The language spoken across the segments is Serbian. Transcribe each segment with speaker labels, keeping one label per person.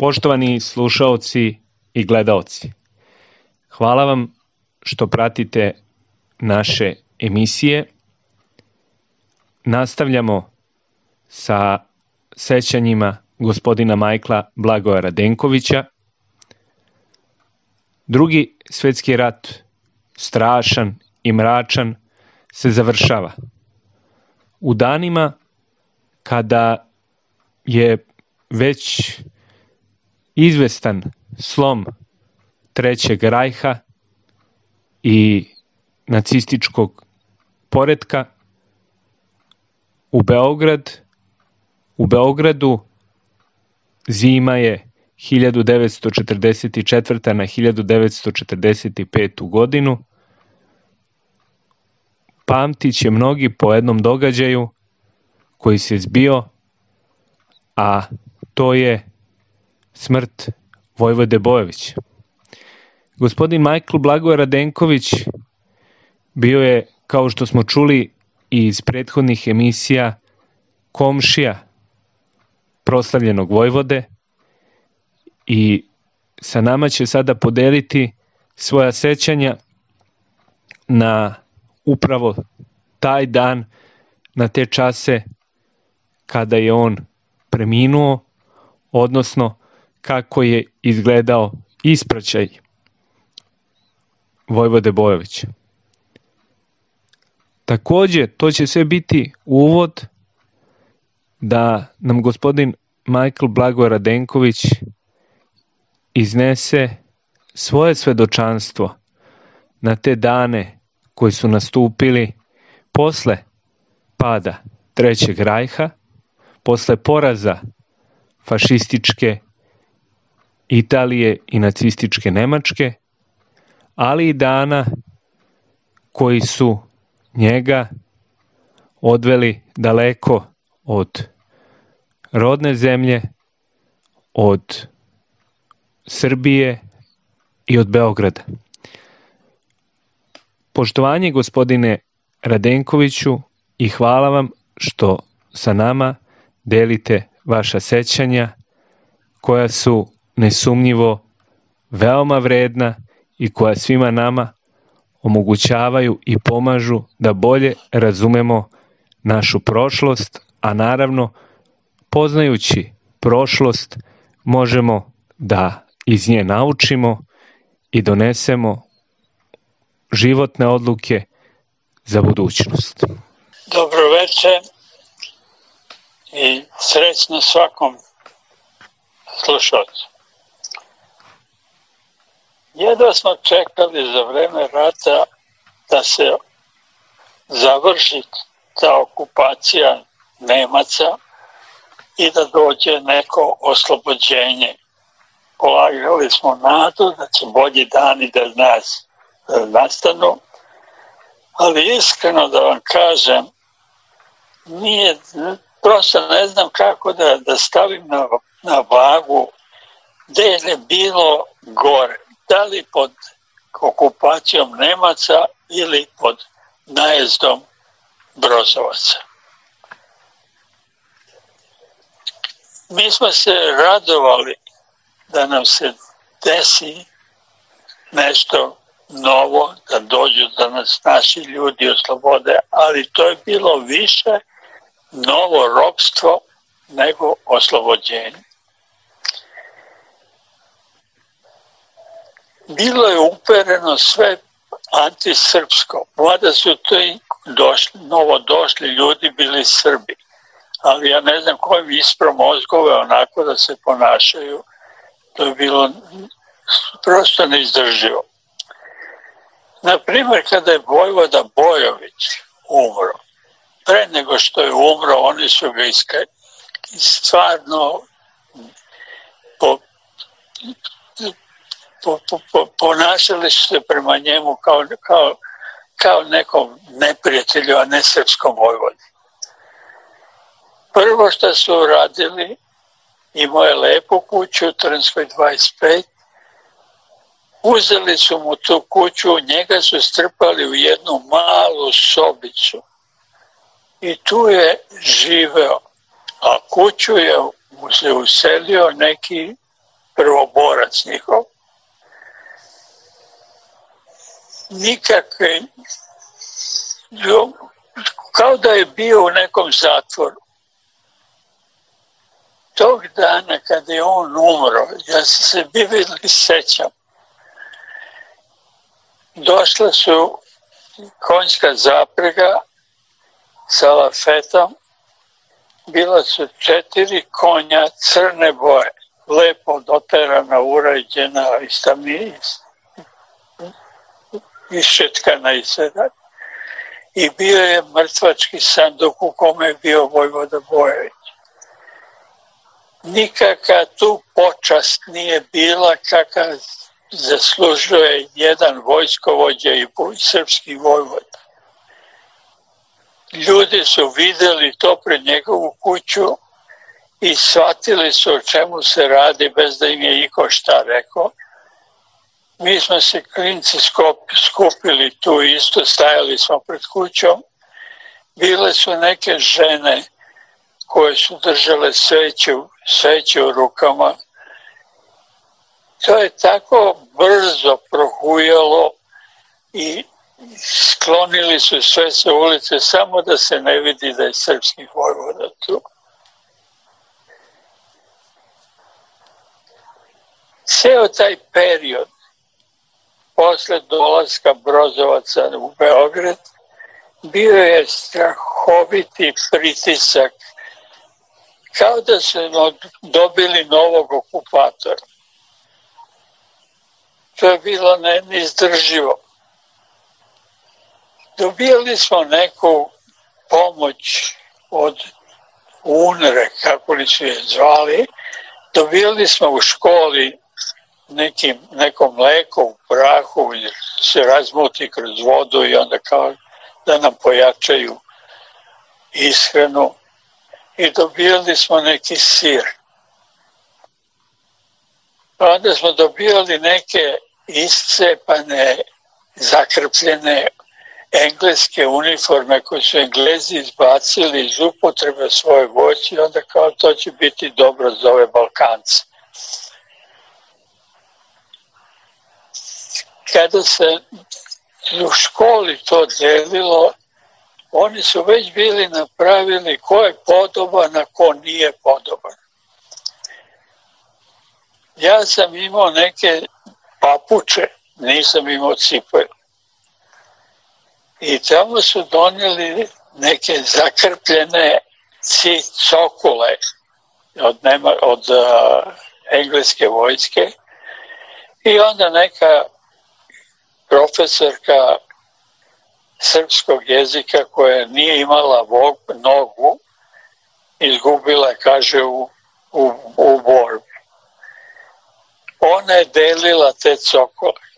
Speaker 1: Poštovani slušaoci i gledaoci, hvala vam što pratite naše emisije. Nastavljamo sa sećanjima gospodina Majkla Blagoja Radenkovića. Drugi svetski rat, strašan i mračan, se završava. U danima kada je već izvestan slom Trećeg rajha i nacističkog poredka u Beograd u Beogradu zima je 1944. na 1945. godinu pamtit će mnogi po jednom događaju koji se zbio, a to je smrt Vojvode Bojovića. Gospodin Michael Blagoje Radenković bio je, kao što smo čuli iz prethodnih emisija, komšija proslavljenog Vojvode i sa nama će sada podeliti svoja sećanja na upravo taj dan, na te čase kada je on preminuo, odnosno kako je izgledao ispraćaj Vojvode Bojovića. Takođe, to će sve biti uvod da nam gospodin Michael Blago Radenković iznese svoje svedočanstvo na te dane koji su nastupili posle pada Trećeg rajha, posle poraza fašističke Italije i nacističke Nemačke, ali i dana koji su njega odveli daleko od rodne zemlje, od Srbije i od Beograda. Poštovanje gospodine Radenkoviću i hvala vam što sa nama delite vaša sećanja koja su nesumnjivo veoma vredna i koja svima nama omogućavaju i pomažu da bolje razumemo našu prošlost, a naravno poznajući prošlost možemo da iz nje naučimo i donesemo životne odluke za budućnost.
Speaker 2: Dobro večer i srećno svakom slušalcu. Jedva smo čekali za vreme rata da se završi ta okupacija Nemaca i da dođe neko oslobođenje. Polagali smo nadu da će bolji dani da nas nastanu, ali iskreno da vam kažem, nije, prosto ne znam kako da, da stavim na, na vagu gde je bilo gore, da li pod okupacijom Nemaca ili pod najezdom Brozovaca. Mi smo se radovali da nam se desi nešto novo, da dođu da nas naši ljudi oslobode, ali to je bilo više novo robstvo nego oslobođenje. Bilo je upereno sve antisrpsko. Mada su to i došli, novo došli ljudi bili Srbi. Ali ja ne znam kojim ispro mozgove onako da se ponašaju. To je bilo prosto neizdrživo. Na primjer, kada je Vojvoda Bojović umro, pre nego što je umro, oni su ga iska, stvarno po, po, po, po, ponašali su se prema njemu kao, kao, kao nekom neprijatelju, a ne srpskom vojvodi. Prvo što su uradili, imao je lepu kuću u Trnskoj 25, Uzeli su mu tu kuću, njega su strpali u jednu malu sobicu i tu je živeo, a kuću je mu se uselio neki prvoborac njihov, nikakve, kao da je bio u nekom zatvoru. Tog dana kada je on umro, ja se se bivili sećam, došla su konjska zaprega sa lafetom, bila su četiri konja crne boje, lepo doterana, urađena, iščetkana i sve I bio je mrtvački sanduk u kome je bio Vojvoda Bojević. Nikaka tu počast nije bila kakav zaslužuje jedan vojskovođa i srpski vojvod. Ljudi su videli to pred njegovu kuću i shvatili su o čemu se radi bez da im je iko šta rekao. Mi smo se klinci skupili tu isto, stajali smo pred kućom. Bile su neke žene koje su držale sveću, sveću u rukama. To je tako brzo prohujalo i sklonili su sve sa ulice samo da se ne vidi da je srpski vojvoda tu. Ceo taj period posle dolaska Brozovaca u Beograd bio je strahoviti pritisak kao da su dobili novog okupatora. To je bilo neizdrživo. Dobijali smo neku pomoć od UNRE, kako li su je zvali, dobijali smo u školi nekim, neko mleko u prahu jer se razmuti kroz vodu i onda kao da nam pojačaju ishranu i dobijali smo neki sir. Onda smo dobijali neke iscepane, zakrpljene engleske uniforme koje su englezi izbacili iz upotrebe svoje voći, onda kao to će biti dobro za ove Balkance. Kada se u školi to delilo, oni su već bili napravili ko je podoban, a ko nije podoban. Ja sam imao neke papuče, nisam imao cipele. I tamo su donijeli neke zakrpljene cokule od, nema, od uh, engleske vojske i onda neka profesorka srpskog jezika koja nije imala vog, nogu izgubila kaže, u, u, u borbi. Ona je delila te cokole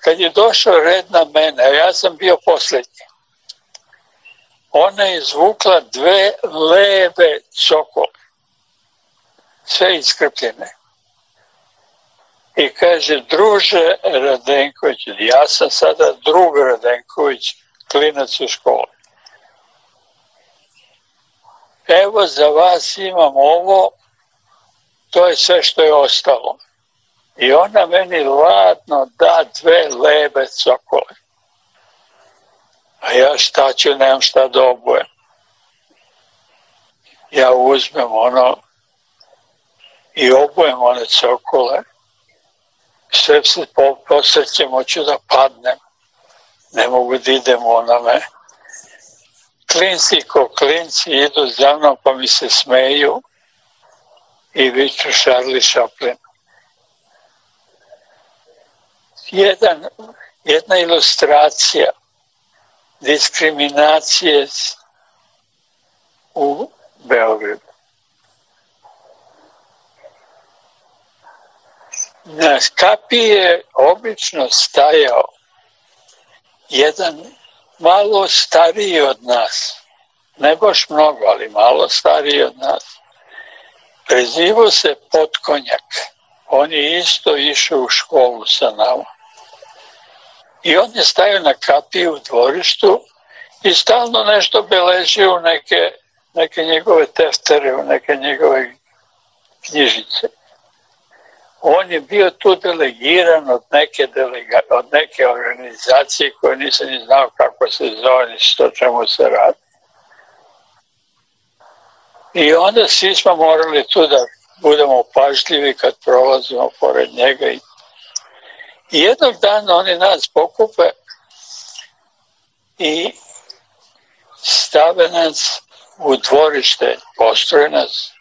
Speaker 2: kad je došao red na mene, a ja sam bio poslednji, ona je izvukla dve leve cokole, sve iskrpljene. I kaže, druže Radenković, ja sam sada drug Radenković, klinac u školi. Evo za vas imam ovo, to je sve što je ostalo. I ona meni ladno da dve lebe cokole. A ja šta ću, nemam šta da obujem. Ja uzmem ono i obujem one cokole. Sve se posrećem, hoću da padnem. Ne mogu da idem onome. Klinci ko klinci idu za mnom pa mi se smeju i viču Charlie Chaplin jedan, jedna ilustracija diskriminacije u Beogradu. Na kapi je obično stajao jedan malo stariji od nas, ne baš mnogo, ali malo stariji od nas. Prezivo se Potkonjak. On je isto išao u školu sa nama. I on je stajao na kapi u dvorištu i stalno nešto beležio u neke, neke njegove teftere, u neke njegove knjižice. On je bio tu delegiran od neke, delega, od neke organizacije koje nisam ni znao kako se zove, ni što čemu se radi. I onda svi smo morali tu da budemo pažljivi kad prolazimo pored njega. I jednog dana oni nas pokupe i stave nas u dvorište, postroje nas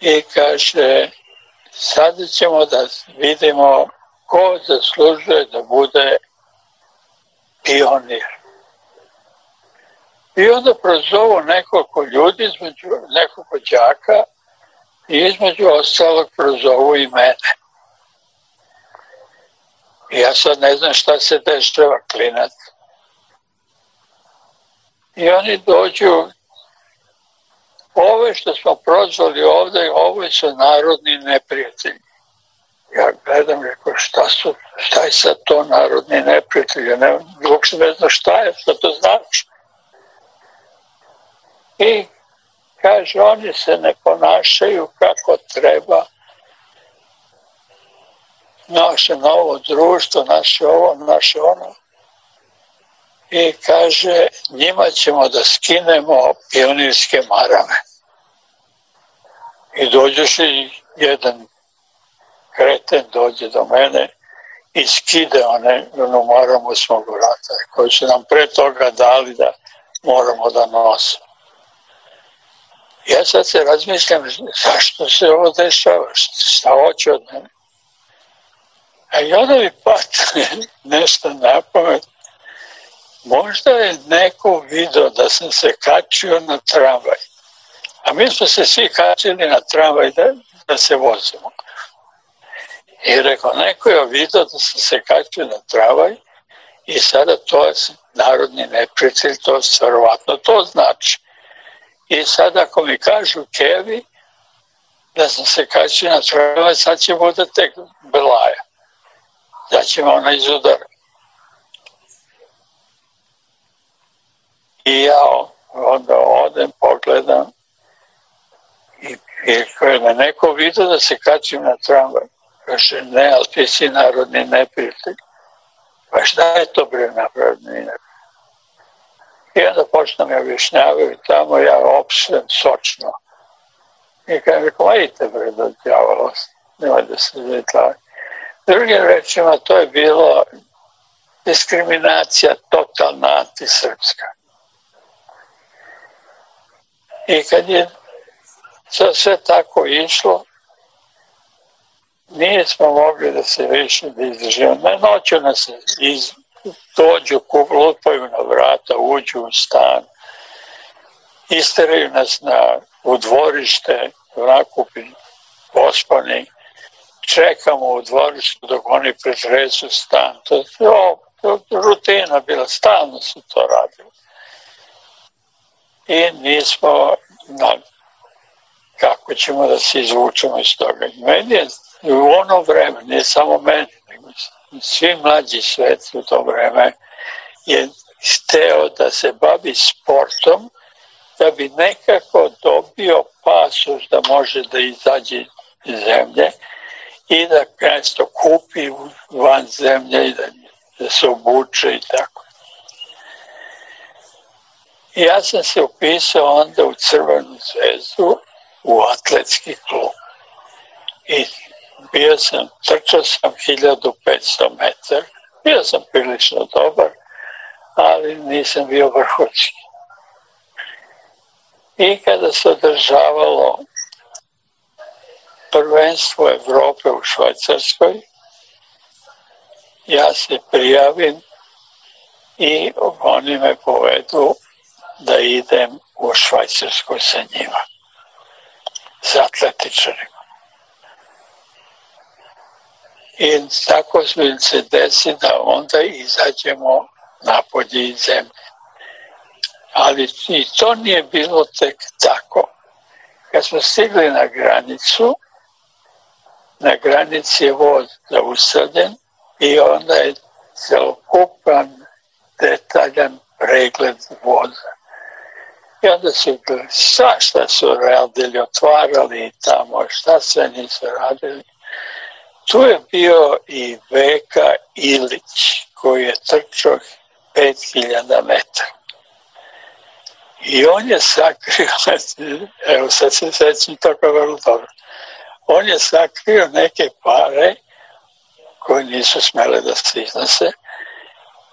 Speaker 2: i kaže sada ćemo da vidimo ko zaslužuje da bude pionir. I onda prozovu nekoliko ljudi, između nekoliko đaka i između ostalog prozovu i mene. Ja sad ne znam šta se dešava klinac. I oni dođu, ove što smo prozvali ovde, ove su narodni neprijatelji. Ja gledam, rekao, šta su, šta je sad to narodni neprijatelji? Ja ne, uopšte ne znam šta je, šta to znači. I kaže, oni se ne ponašaju kako treba. Naše novo društvo, naše ovo, naše ono. I kaže, njima ćemo da skinemo pionirske marame. I dođeš i jedan kreten dođe do mene i skide one, onu maramu s mog vrata, koju su nam pre toga dali da moramo da nosimo. Ja sad se razmišljam zašto se ovo dešava, šta hoće od mene. A i onda mi patne nešto na pamet. Možda je neko video da sam se kačio na tramvaj. A mi smo se svi kačili na tramvaj da, da se vozimo. I rekao, neko je video da sam se kačio na tramvaj i sada to je narodni neprijatelj, to verovatno to znači. I sad ako mi kažu kevi, da sam se kačio na tramvaj, sad će bude tek belaja. Da će me ona izudara. I ja onda odem, pogledam i, i koje me neko vidio da se kačim na tramvaj. Kaže, ne, ali ti si narodni neprijatelj. Pa šta je to bre narodni neprijatelj? I onda počne mi objašnjavaju tamo, ja opštem sočno. I kada mi ajte bre do djavola, nemoj da se zavitlavi. Drugim rečima, to je bilo diskriminacija totalna antisrpska. I kad je sve tako išlo, nismo mogli da se više da izdržimo. Na noću nas iz, dođu, lupaju na vrata, uđu u stan, isteraju nas na, u dvorište, nakupi pospani, čekamo u dvorištu dok oni pretresu stan. To je rutina bila, stalno su to radili. I nismo na, kako ćemo da se izvučemo iz toga. Meni je u ono vreme, ne samo meni, nego svi mlađi svet u to vreme je hteo da se bavi sportom da bi nekako dobio pasoš da može da izađe iz zemlje i da nešto kupi van zemlje i da, da se obuče i tako. Ja sam se upisao onda u Crvenu zvezdu u atletski klub. I bio sam, trčao sam 1500 metara, bio sam prilično dobar, ali nisam bio vrhunski. I kada se održavalo prvenstvo Evrope u Švajcarskoj, ja se prijavim i oni me povedu da idem u Švajcarskoj sa njima, sa atletičarima. I tako se desi da onda izađemo napolje iz zemlje. Ali i to nije bilo tek tako. Kad smo stigli na granicu, na granici je voz zaustavljen i onda je celokupan detaljan pregled voza. I onda su svašta su radili, otvarali tamo, šta sve nisu radili. Tu je bio i Veka Ilić, koji je trčao 5000 metara. I on je sakrio, evo sad se sećam toga vrlo dobro, on je sakrio neke pare koje nisu smele da se iznose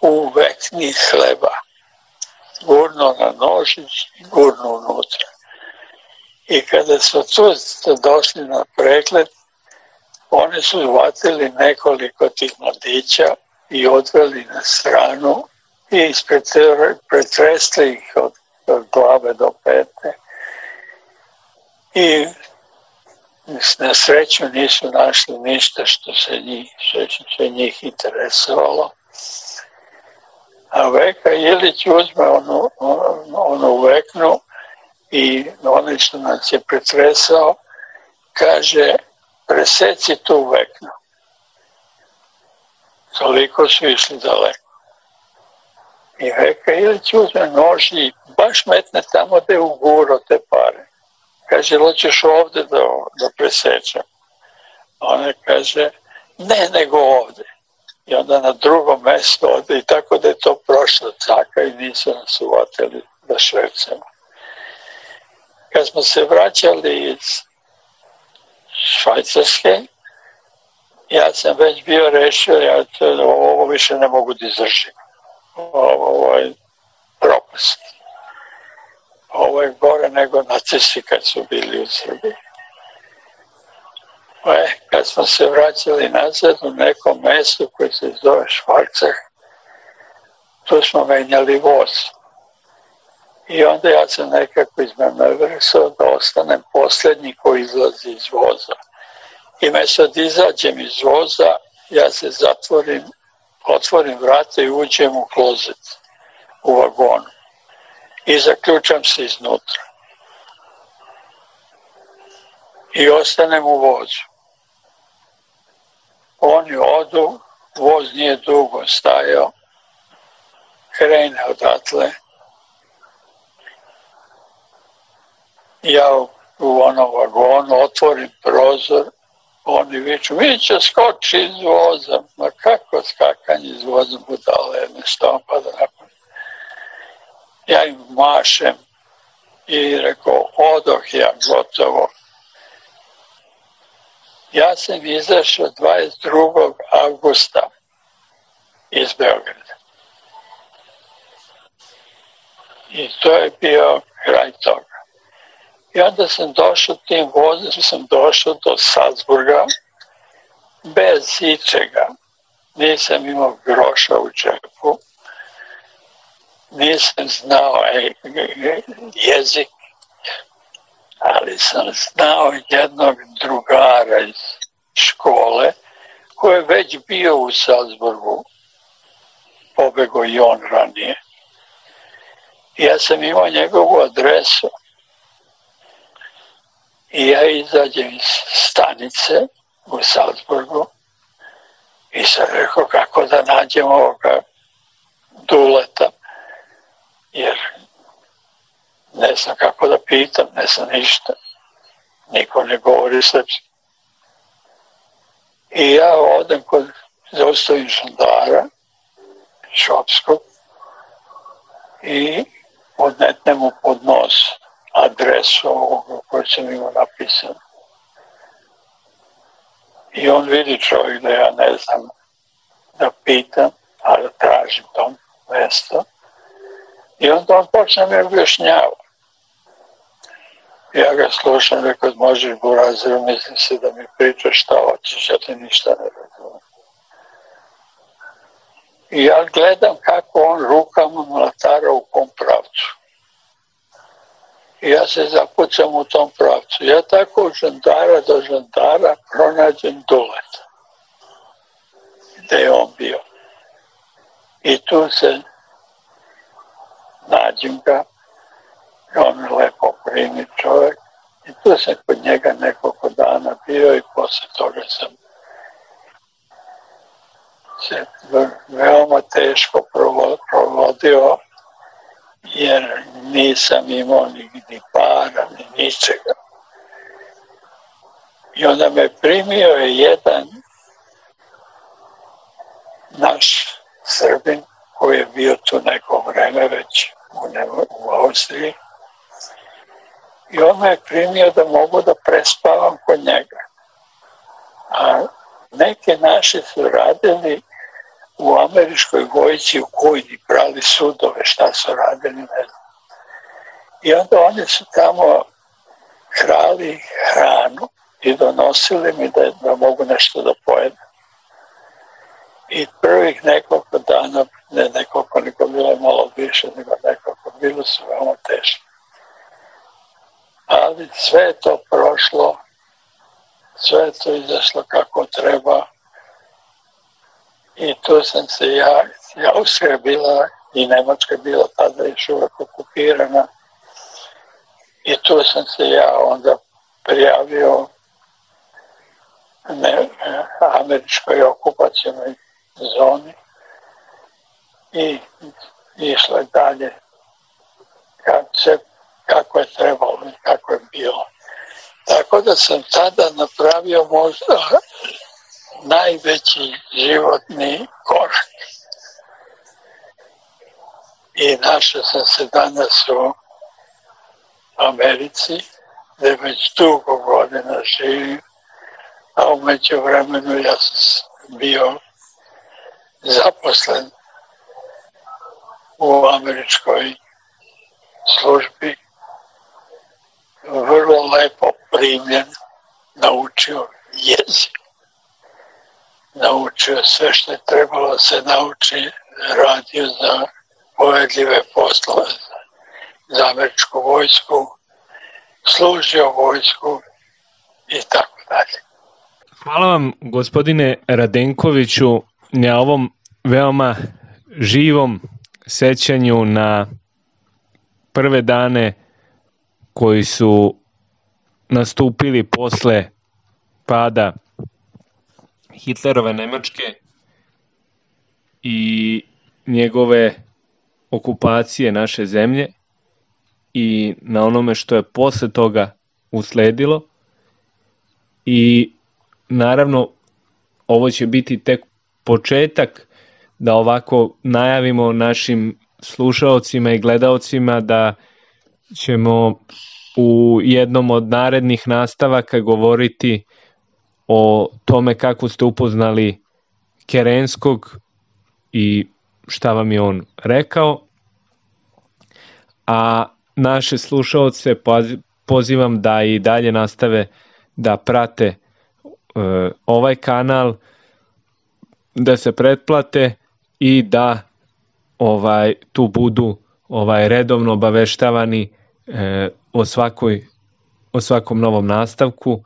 Speaker 2: u vekni hleba. Gurno na nožić gurno unutra. I kada su tu došli na pregled, oni su zvatili nekoliko tih mladića i odveli na stranu i pretresli ih od, od glave do pete. I na sreću nisu našli ništa što se njih, što se njih interesovalo. A Veka Ilić uzme onu, onu veknu i onaj što nas je pretresao kaže preseci tu veknu. Toliko su išli daleko. I Veka Ilić uzme nož i baš metne tamo gde uguro te pare. Kaže, hoćeš ovde da, da presečem? Ona kaže, ne, nego ovde. I onda na drugom mestu ode i tako da je to prošlo caka i nisu nas uvatili da švercemo. Kad smo se vraćali iz Švajcarske, ja sam već bio rešio, ja to, ovo više ne mogu da izdržim. Ovo, ovo je propast. Ovo je gore nego nacisti kad su bili u Srbiji. E, kad smo se vraćali nazad u nekom mestu koje se zove Švarcar, tu smo menjali voz. I onda ja sam nekako izmanevrisao da ostanem poslednji koji izlazi iz voza. I mesto da izađem iz voza, ja se zatvorim, otvorim vrata i uđem u klozet, u vagonu. I zaključam se iznutra. I ostanem u vozu. Oni odu, voz nije dugo stajao, krene odatle, ja u onom vagonu otvorim prozor, oni viču, mi će skoči iz voza, ma kako skakanje iz voza budale, nešto pa da nakon. Ja im mašem i rekao, odoh ja gotovo. Ja sam izašao 22. augusta iz Beograda. I to je bio kraj toga. I onda sam došao tim vozom, sam došao do Salzburga bez ičega. Nisam imao groša u džepu, nisam znao jezik, ali sam znao jednog drugara iz škole koji je već bio u Salzburgu, pobego i on ranije. Ja sam imao njegovu adresu I ja izađem iz stanice u Salzburgu i sam rekao kako da nađem ovoga duleta, jer ne znam kako da pitam, ne znam ništa. Niko ne govori srpski. I ja odem kod zaustavim žandara, šopskog, i odnetnem mu pod nos adresu ovoga koju sam imao napisano. I on vidi čovjek da ja ne znam da pitam, a da tražim to mesto. I onda on počne mi objašnjava. Ja ga slušam, rekao, možeš burazeru, mislim se da mi pričaš šta hoćeš, ja ti ništa ne razumijem. I ja gledam kako on rukama mlatara u kom pravcu i ja se zapucam u tom pravcu. Ja tako od žandara do žandara pronađem dulet. Gde je on bio. I tu se nađem ga, on lepo primi čovjek i tu sam kod njega nekoliko dana bio i posle toga sam se veoma teško provodio jer nisam imao ni, ni para, ni ničega. I onda me primio je jedan naš Srbin koji je bio tu neko vreme već u, u Austriji. I me je primio da mogu da prespavam kod njega. A neke naše su radili u američkoj vojci u Kujni, prali sudove, šta su radili, ne znam. I onda oni su tamo krali hranu i donosili mi da, da mogu nešto da pojedem. I prvih nekoliko dana, ne nekoliko, nego bilo malo više nego nekoliko, bilo su veoma teško. Ali sve je to prošlo, sve je to izašlo kako treba. I tu sam se ja, Austrija bila i Nemačka bila tada još uvek okupirana. I tu sam se ja onda prijavio ne, američkoj okupacijonoj zoni. I išlo je dalje kako, se, kako je trebalo i kako je bilo. Tako da sam tada napravio možda najveći životni korak. I našao sam se danas u Americi, gde već dugo godina živim, a umeđu vremenu ja sam bio zaposlen u američkoj službi, vrlo lepo primljen, naučio jezik naučio sve što je trebalo da se nauči, radio za povedljive poslove za američku vojsku, služio vojsku i tako dalje.
Speaker 1: Hvala vam gospodine Radenkoviću na ovom veoma živom sećanju na prve dane koji su nastupili posle pada Hitlerove Nemačke i njegove okupacije naše zemlje i na onome što je posle toga usledilo. I naravno ovo će biti tek početak da ovako najavimo našim slušaocima i gledaocima da ćemo u jednom od narednih nastavaka govoriti o tome kako ste upoznali Kerenskog i šta vam je on rekao. A naše slušalce pozivam da i dalje nastave da prate e, ovaj kanal, da se pretplate i da ovaj tu budu ovaj redovno obaveštavani e, o svakoj o svakom novom nastavku.